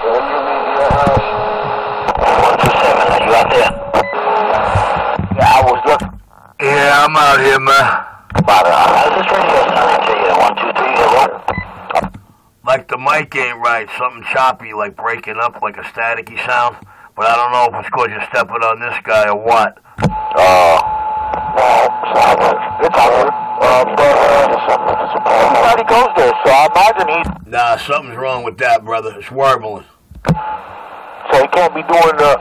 When you leave your house. 127, are you out there? Yeah, I was looking. Yeah, I'm out here, man. About it. How's this radio sounding to you? One, two, three, hello? Like the mic ain't right, something choppy, like breaking up, like a staticky sound. But I don't know if it's because you're stepping on this guy or what. Uh, well, it's it's. Uh, but, uh, everybody goes there, so I imagine he's, Nah, something's wrong with that, brother. It's warbling. So he can't be doing, uh,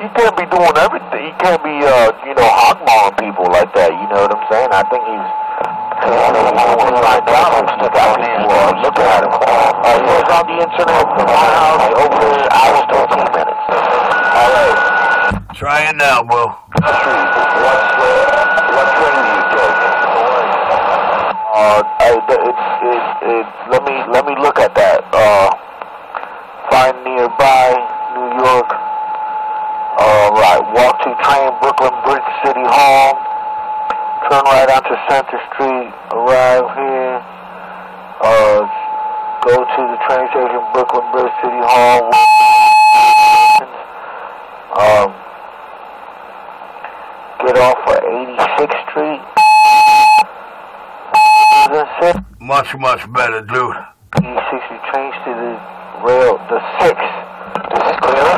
he can't be doing everything. He can't be, uh, you know, hogmawing people like that, you know what I'm saying? I think he's, I don't know, he's lying down and stuff out people uh, looking at him. Uh, he was on the internet from my house over an hour, 13 minutes. All right. Try it now, bro. What's, uh, what train do you take? Uh, I, it, it, it, let me, let me look at that. Uh, find nearby New York. All right, walk to train Brooklyn Bridge City Hall. Turn right onto Center Street. Arrive here. Uh, go to the train station Brooklyn Bridge City Hall. Um, get off at 86th Street. Much, much better, dude. 86th Street change to the rail, the six, This is clear.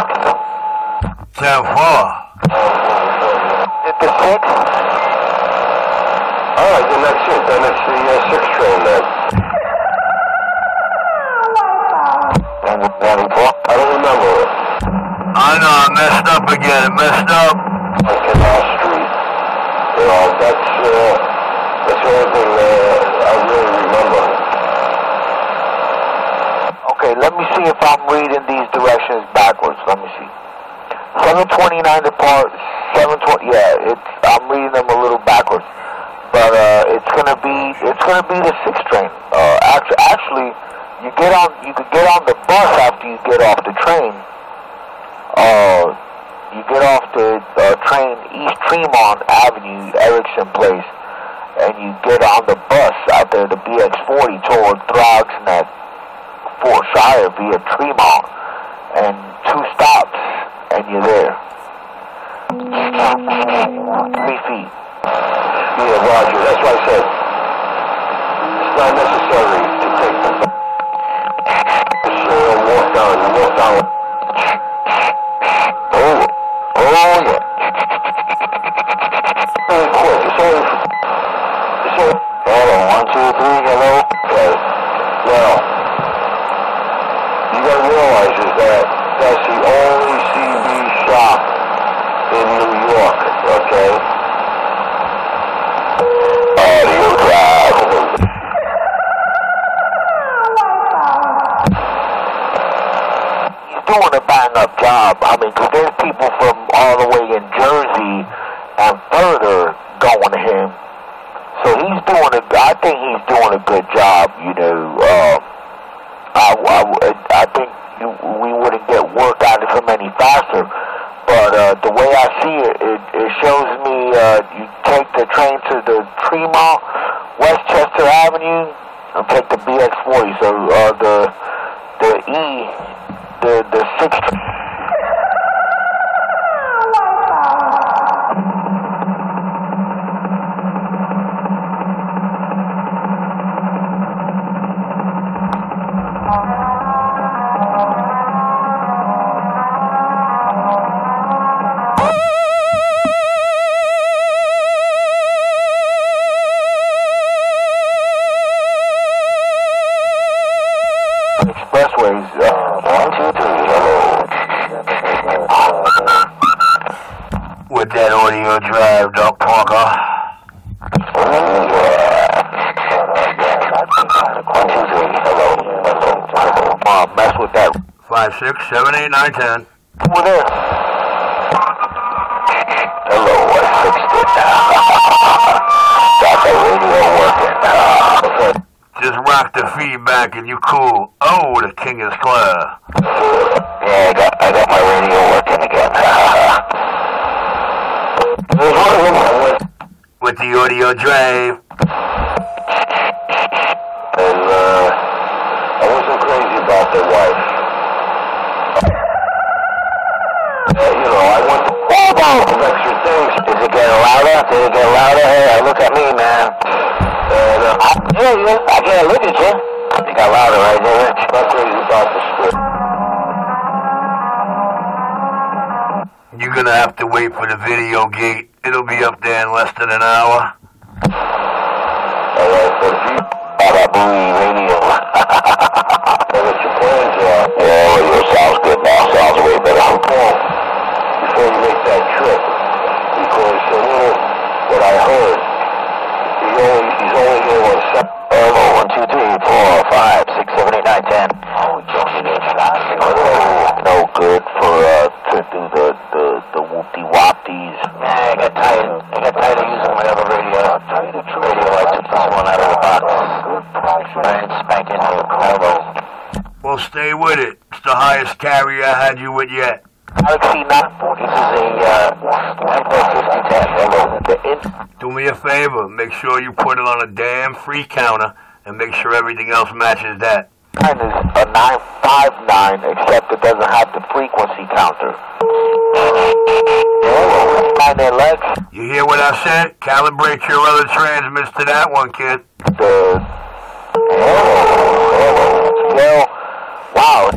10 4. Did the six? Alright, then that's it. Then it's the uh, 6th train then. Number 94? I don't remember it. I know, I messed up again. Messed up. Canal Street. You know, that's, uh, that's the only thing uh, I really remember. Okay, let me see if I'm reading these directions backwards. Let me see. 729 depart, 720, yeah, it's, I'm reading them a little backwards. But, uh, it's gonna be, it's gonna be the 6th train. Uh, actually, actually, you get on, you could get on the bus after you get off the train. Uh, you get off the uh, train East Tremont Avenue, Erickson Place, and you get on the bus out there, the BX40 toward Throgs Neck, Fort Shire via Tremont, and two stops, and you're there. Three feet. Yeah, Roger. That's what I said. It's not necessary to take the uh, walk down. Walk down. Oh, oh yeah. Very quick. It's only, it's only, hold on, one, two, three, hello? Okay. Now, you gotta realize is that that's the only CB shop in New York, okay? Audio drive. He's doing a bang up job. I mean, 'cause there's people from all the way in Jersey and further going to him. So he's doing a, I think he's doing a good job, you know. Uh, I, I, I think we wouldn't get work out of him any faster. But uh, the way I see it, it, it shows me uh, you take the train to the Tremont, Westchester Avenue, and take the BX40. So uh, the the E, the the sixth. Expressways. 5, 6, 7, 8, 9, 10. Over there. Hello, I fixed it. Got the radio working. Just rock the feedback and you cool. Oh, the king is clear. Yeah, I got, I got my radio working again. There's one of them with, With the audio drive. and, uh, I wasn't crazy about the wife. Louder. Hey, look at me, man. And, uh, I can hear you. I can't look at you. You got louder right there. That's crazy about the script. You're gonna have to wait for the video gate. It'll be up there in less than an hour. Alright, so if you have a Bowie radio. so what your plans are? Yeah, your sounds good now. Sounds way better. Before, before you make that trip, because a little what I heard, he only, he's only here on seven. Hello, one, two, three, four, five, six, seven, eight, nine, ten. Oh, Johnny, that's no, no good for uh to do the the the whoopty wopties. Yeah, I got tired. I got tired of using whatever radio. I'll tell you the truth. Radio, I took this one out of the box. Good price. Brand spanking new. Hello. Well, stay with it. It's the highest carrier I had you with yet. Galaxy 940. This is a uh, F-5010. Hello. The in. Do me a favor. Make sure you put it on a damn free counter and make sure everything else matches that. Mine is a 959, except it doesn't have the frequency counter. Hello. Nine there, Lex. You hear what I said? Calibrate your other transmitters to that one, kid. The. Well, wow.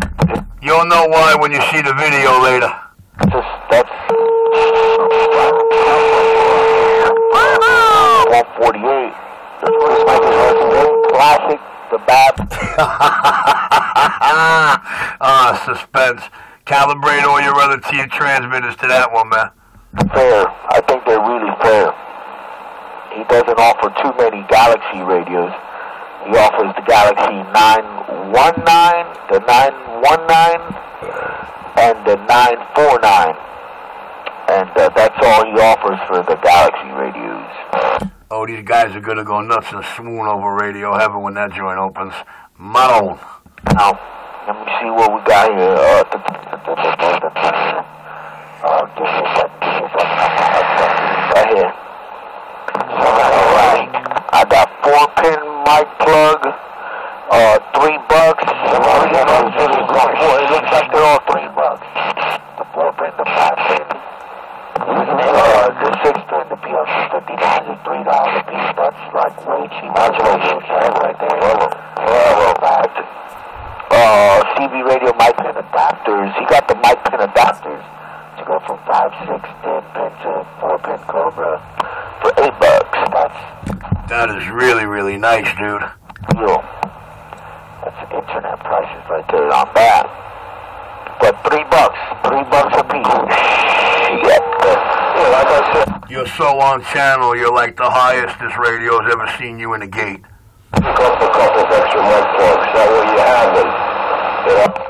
You'll know why when you see the video later. Just that's. 148. This mic is working great. Classic. The BAP. ah, suspense. Calibrate all your other tier transmitters to that one, man. Fair. I think they're really fair. He doesn't offer too many Galaxy radios. He offers the Galaxy 919, the 919, and the 949. And uh, that's all he offers for the Galaxy radios. Oh, these guys are gonna go nuts and swoon over Radio Heaven when that joint opens. Moan. Now, Let me see what we got here. Uh, uh, right here. Alright. I got four pin mic plug. Uh, three bucks. Right there. Hello. Hello. Uh, CB radio mic pin adapters. He got the mic pin adapters to go from five, six, ten pin to four pin Cobra for eight bucks. That's That is really, really nice, dude. deal. That's internet prices right there on that. But three bucks, three bucks a piece. Yep. Yeah, like I said, You're so on channel, you're like the highest this radio's ever seen you in the gate. a couple of extra mic plugs. That way you have them. You?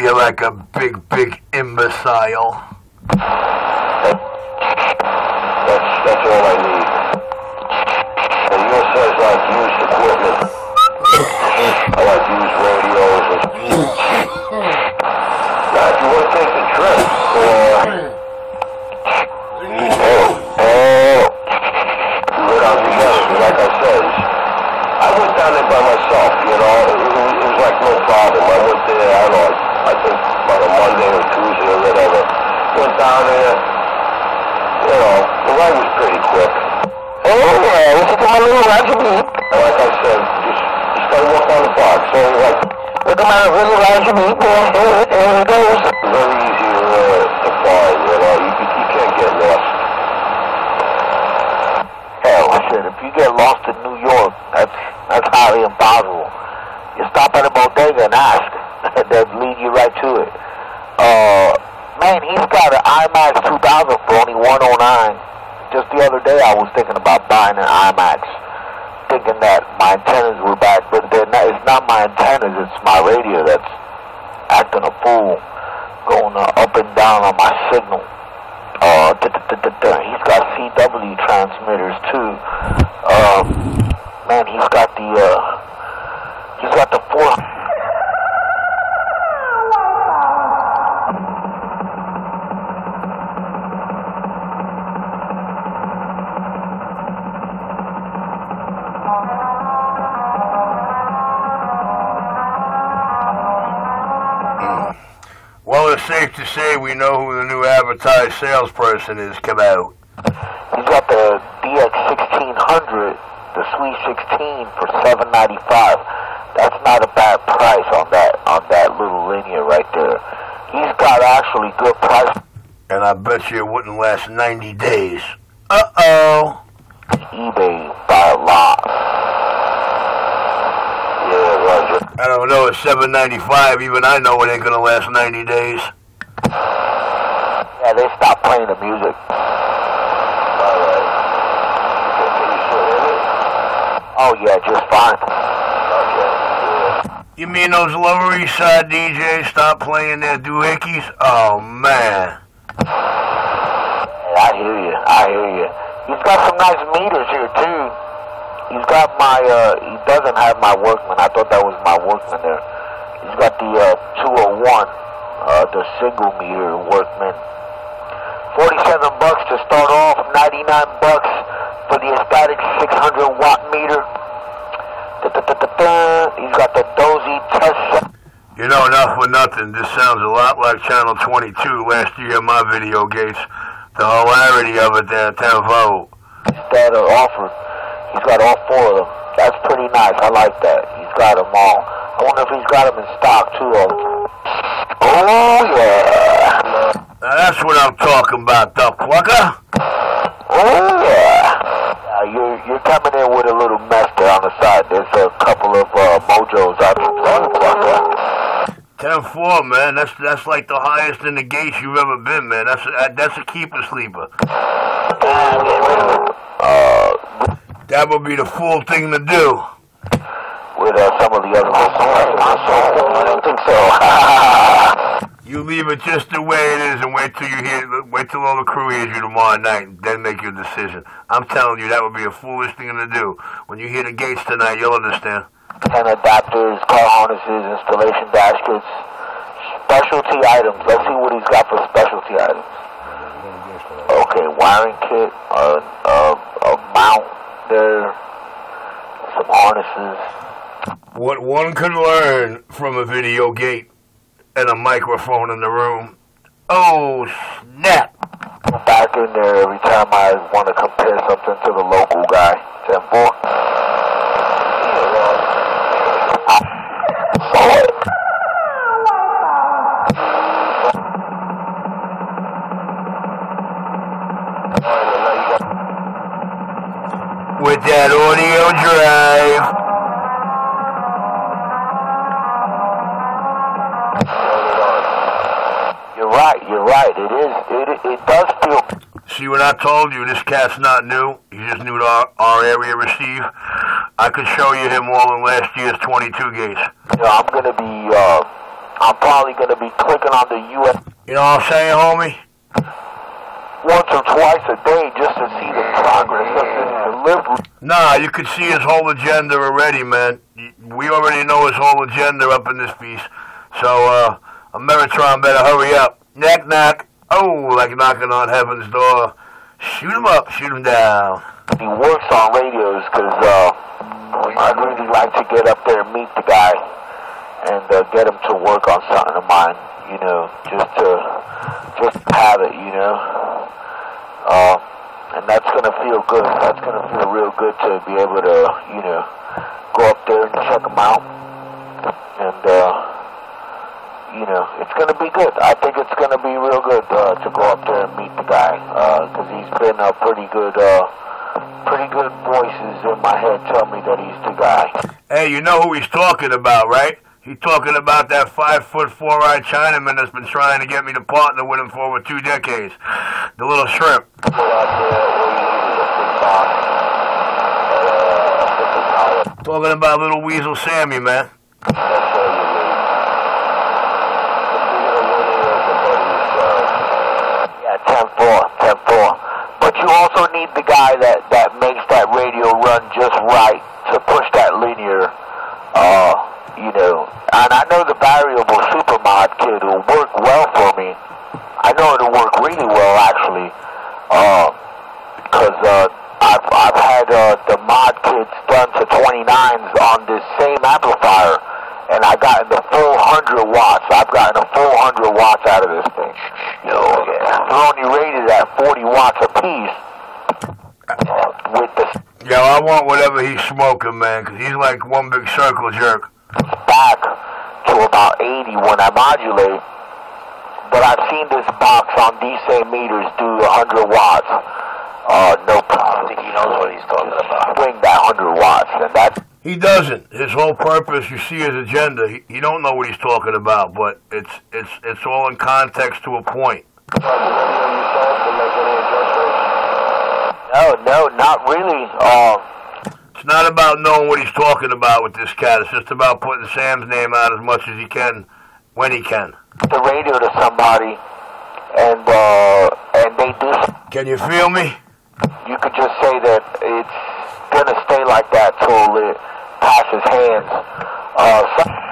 Feel like a big, big imbecile. That's, that's all I need. And yours says like used equipment. I like used radios. And... now, if you want to take the trip, uh, oh, oh, we went out together. but Like I said, I went down there by myself. You know, it, it, was- it was like no problem. I went there. I don't know. I think on a Monday or Tuesday or whatever. Went down there you know, the ride was pretty quick. Oh, yeah, this is my little Roger Beep. Like I said, just, just gotta walk on the box. So, like, look at my little Roger Beep, there, there, there it goes. Very easy to, uh, to find, you know, you, you, you can't get lost. Hell, I said, if you get lost in New York, that's, that's highly impossible. You stop at a bodega and ask, they'll lead you right to it. Uh, man, he's got an IMAX 2000 for only 109. Just the other day, I was thinking about buying an IMAX, thinking that my antennas were back, but they're not, it's not my antennas, it's my radio that's acting a fool. going uh, up and down on my signal. Uh, he's got CW transmitters too. Um, man, he's got the uh, he's got the four. It's safe to say we know who the new advertised salesperson is, come out. He's got the DX1600, the Sweet 16 for 795. That's not a bad price on that on that little linear right there. He's got actually good price. And I bet you it wouldn't last 90 days. Uh-oh. eBay by a lot. I don't know, it's seven ninety five, even I know it ain't gonna last ninety days. Yeah, they stopped playing the music. Oh yeah, just fine. You mean those Lower East Side DJs stopped playing their doohickeys? Oh man. I hear you, I hear you. He's got some nice meters here too. He's got my, uh, he doesn't have my Workman. I thought that was my Workman there. He's got the uh, 201, uh, the single meter Workman. 47 bucks to start off, 99 bucks for the Ecstatic 600 watt meter. Da, da, da, He's got the Dosy test. You know, enough for nothing. This sounds a lot like Channel 22 last year my video gates. The hilarity of it there, tenfold. That are offered. He's got all four of them. That's pretty nice. I like that. He's got them all. I wonder if he's got them in stock too. Oh yeah. Now that's what I'm talking about, Duck Clucker. Oh yeah. Now you're you're coming in with a little mess there on the side. There's a couple of uh, mojos out there. Ten four, man. That's that's like the highest in the gates you've ever been, man. That's a, that's a keeper sleeper. Uh, that would be the fool thing to do. With uh, some of the other I don't think so. you leave it just the way it is and wait till you hear, wait till all the crew hears you tomorrow night and then make your decision. I'm telling you, that would be a foolish thing to do. When you hear the gates tonight, you'll understand. And adapters, car harnesses, installation baskets, specialty items. Let's see what he's got for specialty items. Okay, wiring kit, uh, uh, a mount, there, some harnesses. What one can learn from a video gate and a microphone in the room. Oh, snap! I'm Back in there every time I want to compare something to the local guy. 10 See what I told you? This cat's not new. He's just new to our, our area receive. I could show you him all in last year's 22 gates. Yeah, I'm going to be, uh, I'm probably going to be clicking on the U.S. You know what I'm saying, homie? once or twice a day just to see the progress of this delivery. Nah, you could see his whole agenda already, man. We already know his whole agenda up in this piece. So, uh, Ameritron better hurry up. Knock, knock. Oh, like knocking on heaven's door. Shoot him up, shoot him down. He works on radios because uh, I'd really like to get up there and meet the guy and uh, get him to work on something of mine, you know, just to just have it, you know. Uh, and that's to feel good. That's to feel real good to be able to, you know, go up there and check them out. And, uh, you know, it's going to be good. I think it's going to be real good uh, to go up there and meet the guy because uh, he's been a pretty good, uh, pretty good voices in my head tell me that he's the guy. Hey, you know who he's talking about, right? He's talking about that five foot four eyed Chinaman that's been trying to get me to partner with him for over two decades. The little shrimp. Talking about little weasel Sammy, man. Also need the guy that, that makes that radio run just right to push that linear, uh, you know. And I know the variable supermod kit will work well for me. I know it'll work really well, actually, because uh, I've, I've had uh, the mod kits done to 29s on this same amplifier, and I gotten the full 100 watts. I've gotten a full 100 watts out of this thing. You know, they're only rated at 40 watts apiece. With the Yo, I want whatever he's smoking, man, 'cause he's like one big circle jerk. back to about 80 when I modulate. But I've seen this box on these same meters do 100 watts. Uh, no problem. I think he knows what he's talking about. Swing that 100 watts, and that He doesn't. His whole purpose, you see his agenda. He, you don't know what he's talking about, but it's it's it's all in context to a point. No, no, not really. Um, It's not about knowing what he's talking about with this cat. It's just about putting Sam's name out as much as he can when he can. the radio to somebody, and uh, and they do. Can you feel me? You could just say that it's gonna stay like that till it passes hands. Uh, some,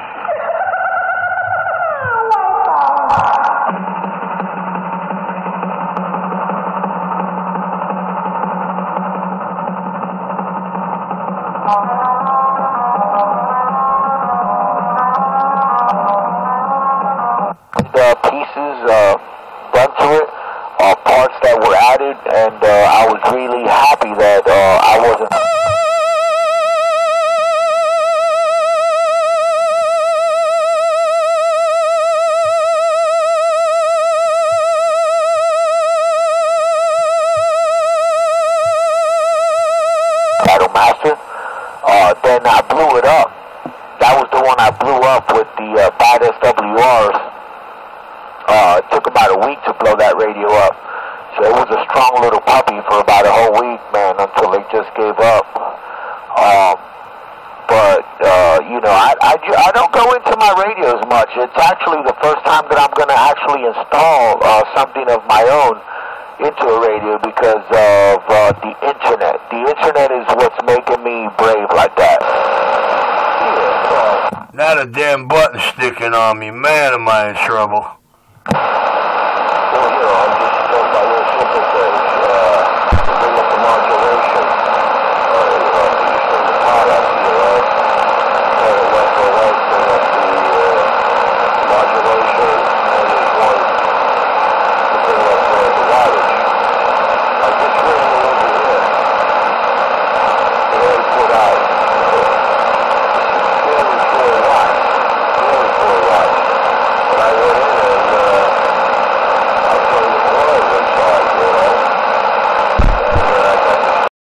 the up with the uh, bad SWRs. Uh, it took about a week to blow that radio up. So it was a strong little puppy for about a whole week, man, until they just gave up. Um, but, uh, you know, I, I, I don't go into my radios much. It's actually the first time that I'm going to actually install uh, something of my own into a radio because of uh, the internet. The internet is what's making me brave like that had a damn button sticking on me. Man, am I in trouble.